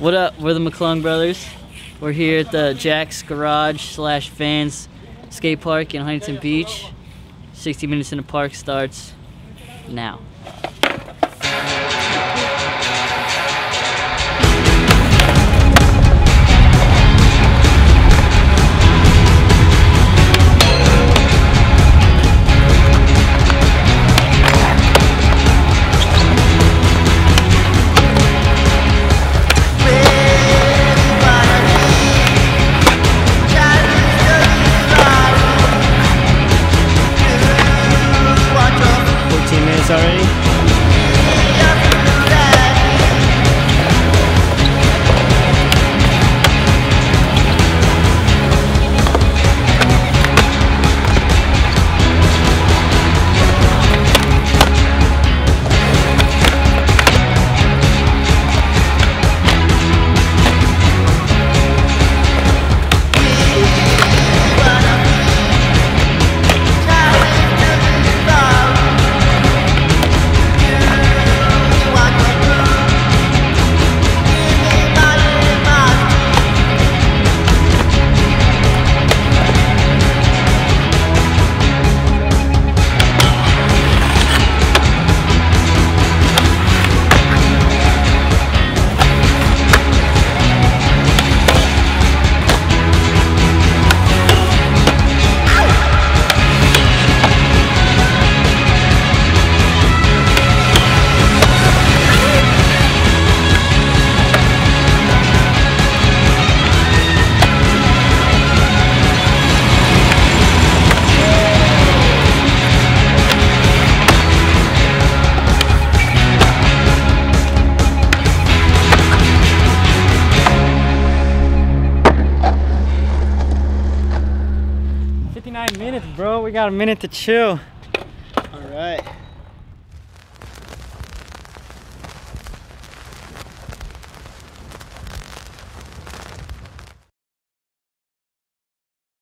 What up? We're the McClung brothers. We're here at the Jack's Garage slash Vans Skate Park in Huntington Beach. 60 minutes in the park starts now. Fourteen minutes bro. We got a minute to chill. All right.